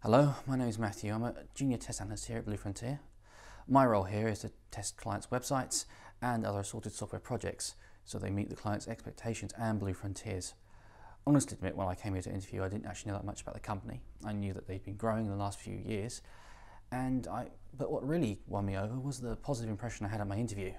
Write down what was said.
Hello, my name is Matthew. I'm a junior test analyst here at Blue Frontier. My role here is to test clients' websites and other assorted software projects so they meet the client's expectations and Blue Frontier's. Honestly admit, when I came here to interview, I didn't actually know that much about the company. I knew that they'd been growing in the last few years, and I, but what really won me over was the positive impression I had at my interview.